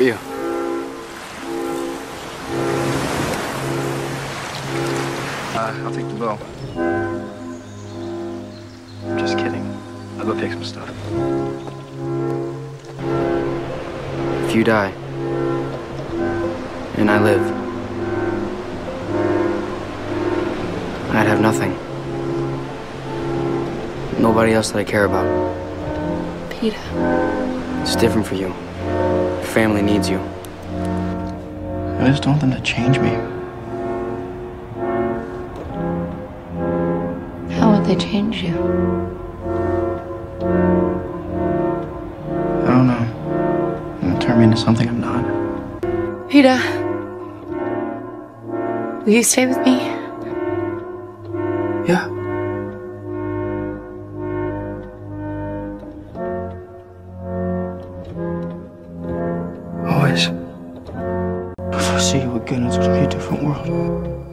you? Uh, I'll take the bow. Just kidding. I'll go pick some stuff. If you die, and I live, I'd have nothing. Nobody else that I care about. Peeta. It's different for you. Your family needs you. I just don't want them to change me. How would they change you? I don't know. They'll turn me into something I'm not. Peeta. Will you stay with me? Yeah. Always. If I see you again, it's a different world.